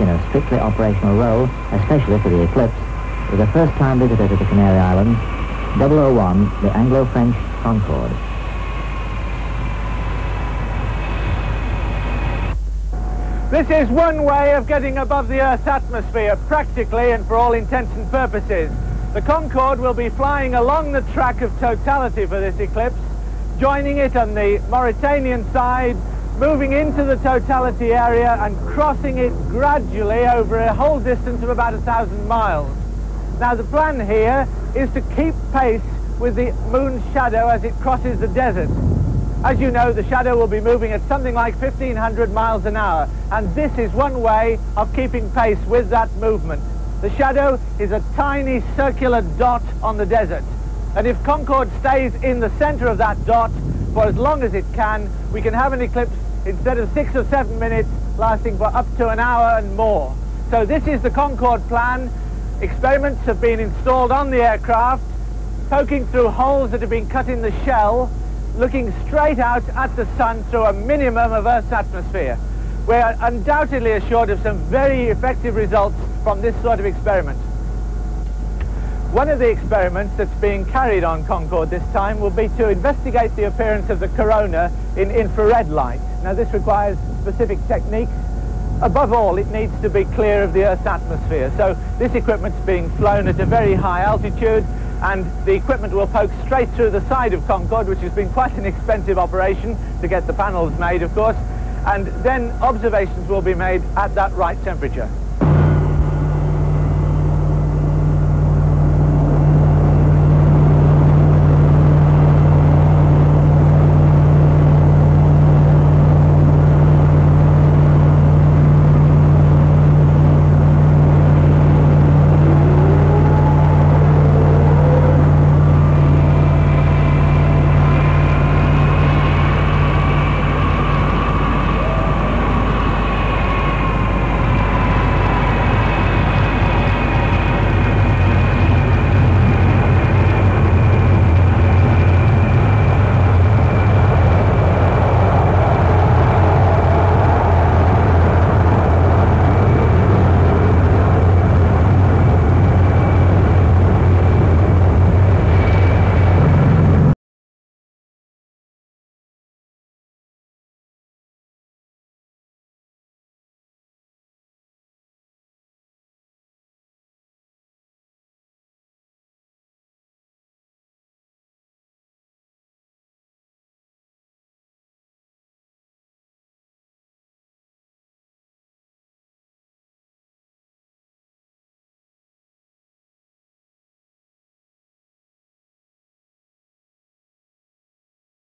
in a strictly operational role, especially for the eclipse, is a first-time visitor to the Canary Islands, 001, the Anglo-French Concorde. This is one way of getting above the Earth's atmosphere, practically and for all intents and purposes. The Concorde will be flying along the track of totality for this eclipse, joining it on the Mauritanian side, moving into the totality area and crossing it gradually over a whole distance of about a thousand miles. Now the plan here is to keep pace with the moon's shadow as it crosses the desert. As you know, the shadow will be moving at something like 1500 miles an hour, and this is one way of keeping pace with that movement. The shadow is a tiny circular dot on the desert, and if Concorde stays in the center of that dot for as long as it can, we can have an eclipse instead of six or seven minutes lasting for up to an hour and more. So this is the Concorde plan. Experiments have been installed on the aircraft, poking through holes that have been cut in the shell, looking straight out at the sun through a minimum of Earth's atmosphere. We're undoubtedly assured of some very effective results from this sort of experiment. One of the experiments that's being carried on Concorde this time will be to investigate the appearance of the corona in infrared light. Now this requires specific techniques. Above all, it needs to be clear of the Earth's atmosphere. So this equipment's being flown at a very high altitude and the equipment will poke straight through the side of Concorde, which has been quite an expensive operation to get the panels made, of course, and then observations will be made at that right temperature.